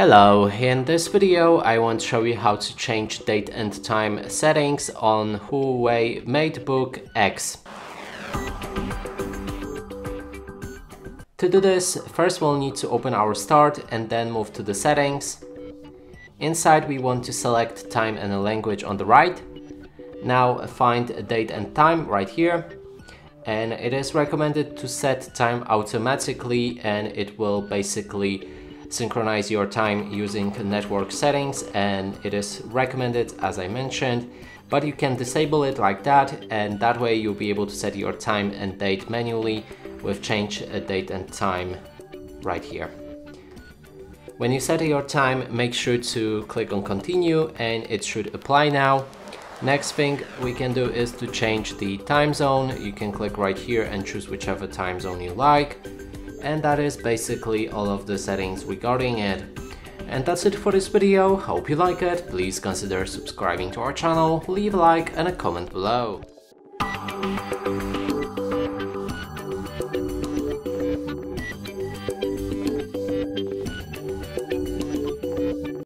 Hello, in this video I want to show you how to change date and time settings on Huawei MateBook X. To do this, first we'll need to open our start and then move to the settings. Inside we want to select time and language on the right. Now find date and time right here. And it is recommended to set time automatically and it will basically synchronize your time using network settings and it is recommended as I mentioned but you can disable it like that and that way you'll be able to set your time and date manually with change a date and time right here. When you set your time make sure to click on continue and it should apply now. Next thing we can do is to change the time zone. You can click right here and choose whichever time zone you like and that is basically all of the settings regarding it. And that's it for this video, hope you like it, please consider subscribing to our channel, leave a like and a comment below.